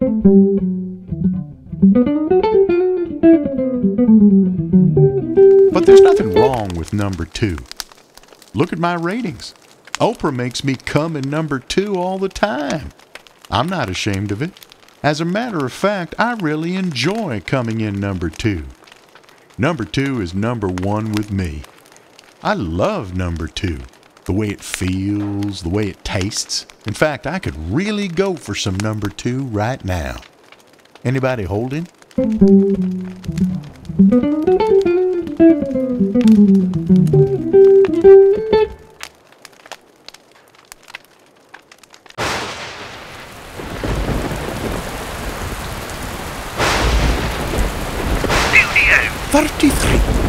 But there's nothing wrong with number two. Look at my ratings. Oprah makes me come in number two all the time. I'm not ashamed of it. As a matter of fact, I really enjoy coming in number two. Number two is number one with me. I love number two. The way it feels, the way it tastes. In fact, I could really go for some number two right now. Anybody holding? 33.